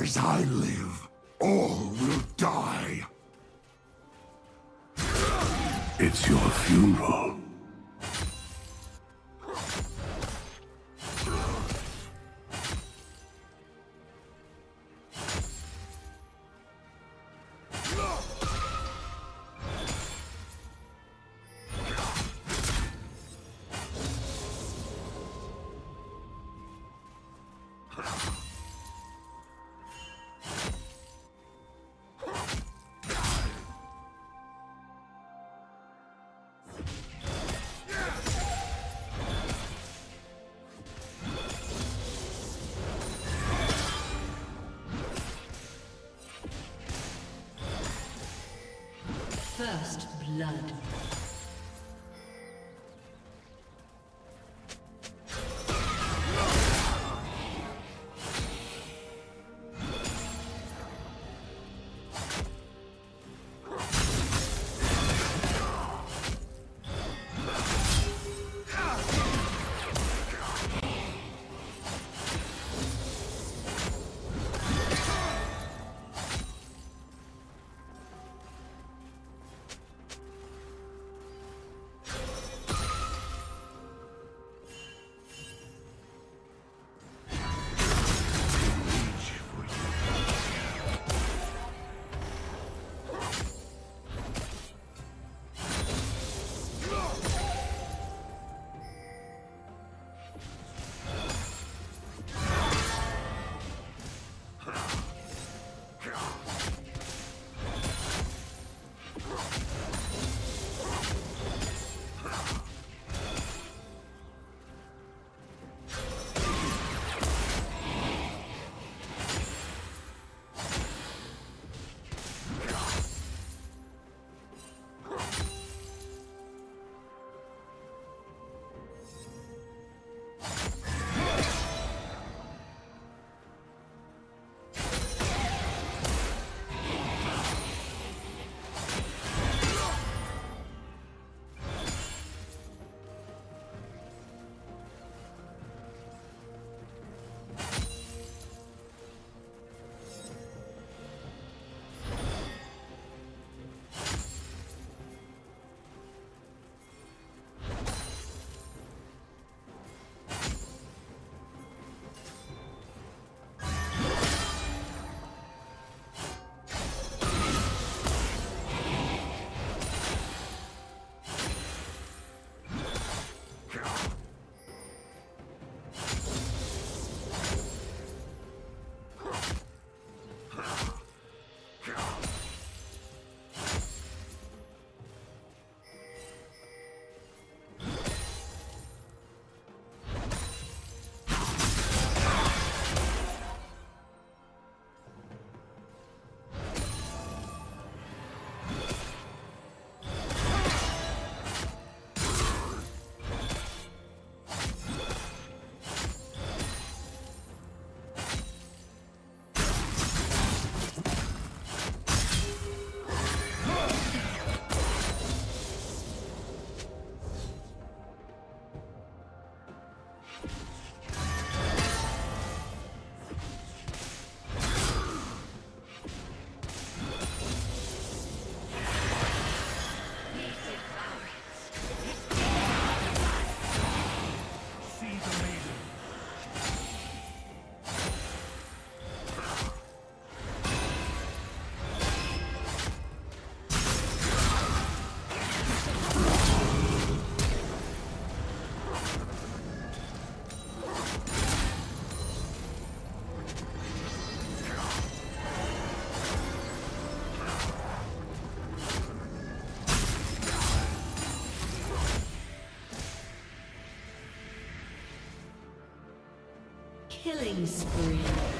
As I live, all will die. It's your funeral. First blood. Killing spree.